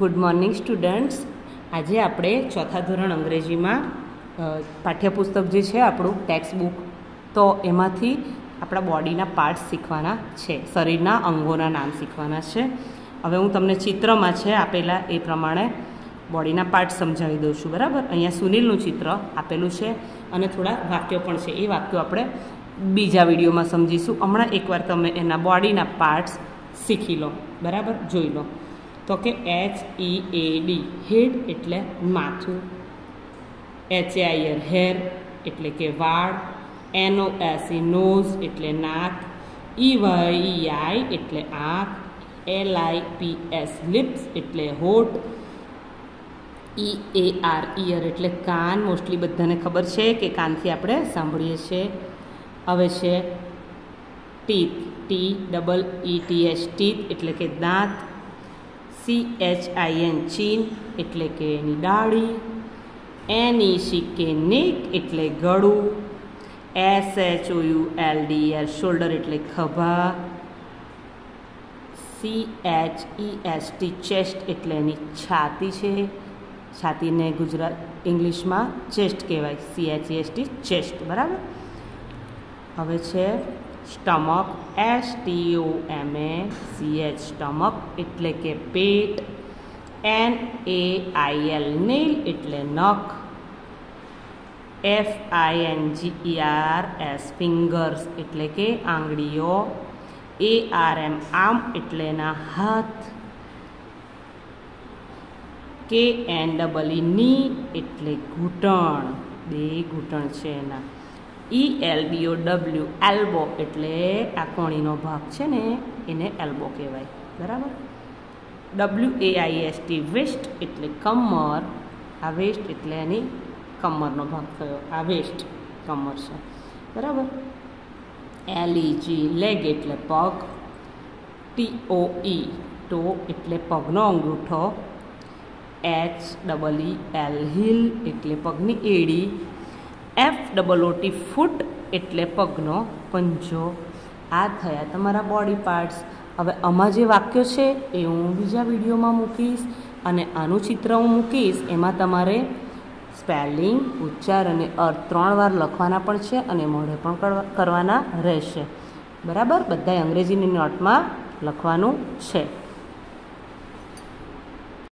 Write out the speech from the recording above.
Good morning students આજે આપણે ચોથા ધોરણ અંગ્રેજીમાં પાઠ્યપુસ્તક જે છે, આપણું ટેક્સ્ટ બુક તો એમાંથી આપણા બોડીના પાર્ટ્સ શીખવાના છે. શરીરના અંગોના નામ શીખવાના છે. હવે હું તમને ચિત્રમાં છે, આપેલા એ પ્રમાણે બોડીના પાર્ટ સમજાવી દઉં છું, બરાબર? અહીંયા સુનિલનું ચિત્ર આપેલું છે અને થોડા વાક્યો પણ છે. એ વાક્યો આપણે બીજા વિડીયોમાં સમજીશું. હમણાં એકવાર તમે એના બોડીના પાર્ટ્સ શીખી લો, બરાબર? જોઈ લો. તો કે એચ ઈ એ ડી હેડ એટલે માથું. એચ એ હેર એટલે કે વાળ. એનો એસી નોઝ એટલે નાક. ઈ વાય ઈ આઈ એટલે આંખ. L I P S lips એટલે હોઠ. ઈ એ આર ઇયર એટલે કાન. મોસ્ટલી બધાને ખબર છે કે કાનથી આપણે સાંભળીએ છીએ. હવે છે teeth T double E T S teeth એટલે કે દાંત. સી એચ આઈ એન ચીન એટલે કે એની ડાળી સી કે નેક એટલે ગળું S H O U L D E R shoulder એટલે ખભા C H E S T chest એટલે એની છાતી છે. છાતીને ગુજરાત, ઇંગ્લિશમાં ચેસ્ટ કહેવાય. C H E S T chest, બરાબર? હવે છે stomach S T O M A C H stomach એટલે કે પેટ N A I L nail એટલે નખ F I N G E R S fingers એટલે કે આંગળીઓ એ આર એમ આર્મ એટલે એના હાથ કે એન ડબલ ઈ ની એટલે ઘૂંટણ બે ઘૂંટણ છે એના E L B O W elbow એટલે આ કોણીનો ભાગ છે ને, એને એલ્બો કહેવાય. બરાબર? W A I S T waist એટલે કમર. આ વેસ્ટ એટલે એની કમરનો ભાગ થયો. આ વેસ્ટ કમર છે. બરાબર? એલ ઈ જી લેગ એટલે પગ. ટી ઓ ઈ ટો એટલે પગનો અંગૂઠો. H double E L heel એટલે પગની એડી. F double O T foot એટલે પગનો પંજો. આ થયા તમારા બોડી પાર્ટ્સ હવે આમાં જે વાક્યો છે એ હું બીજા વિડીયોમાં મૂકીશ અને આનું ચિત્ર હું મૂકીશ. એમાં તમારે સ્પેલિંગ ઉચ્ચાર અને અર્થ ત્રણ વાર લખવાના પણ છે અને મોઢે પણ કરવા- કરવાના રહેશે. બરાબર? બધાય અંગ્રેજીની નોટમાં લખવાનું છે.